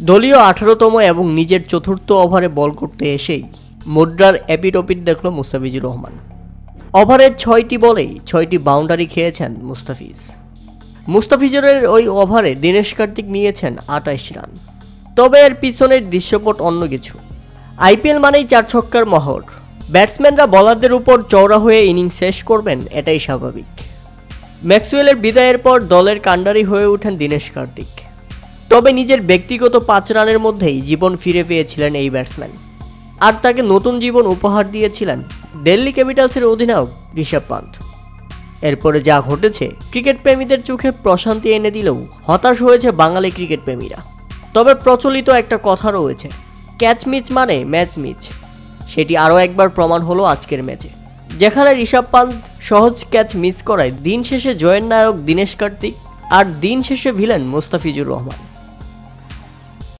দলীয় আঠারোতম এবং নিজের চতুর্থ ওভারে বল করতে এসেই মুদ্রার এপিটপিট দেখল মুস্তাফিজুর রহমান। ওভারের ছয়টি বলেই ছয়টি বাউন্ডারি খেয়েছেন মুস্তাফিজ। মুস্তাফিজুরের ওই ওভারে দীনেশ কার্তিক নিয়েছেন আটাইশ রান। তবে এর পিছনের দৃশ্যপট অন্য কিছু। আইপিএল মানেই চার ছক্কার মহর। ব্যাটসম্যানরা বলারদের উপর চওড়া হয়ে ইনিংস শেষ করবেন, এটাই স্বাভাবিক। ম্যাক্সওয়েলের বিদায়ের পর দলের কাণ্ডারি হয়ে ওঠেন দীনেশ কার্তিক। তবে নিজের ব্যক্তিগত পাঁচ রানের মধ্যেই জীবন ফিরে পেয়েছিলেন এই ব্যাটসম্যান। আর তাকে নতুন জীবন উপহার দিয়েছিলেন দিল্লি ক্যাপিটালসের অধিনায়ক ঋষভ পান্ত। এরপরে যা ঘটেছে ক্রিকেট প্রেমীদের চোখে প্রশান্তি এনে দিলেও হতাশ হয়েছে বাঙালি ক্রিকেট প্রেমীরা তবে প্রচলিত একটা কথা রয়েছে, ক্যাচ মিচ মানে ম্যাচ মিচ। সেটি আরও একবার প্রমাণ হলো আজকের ম্যাচে, যেখানে ঋষভ পান্ত সহজ ক্যাচ মিস করায় দিন শেষে জয়ের নায়ক দীনেশ কার্তিক আর দিন শেষে ভিলেন মোস্তাফিজুর রহমান।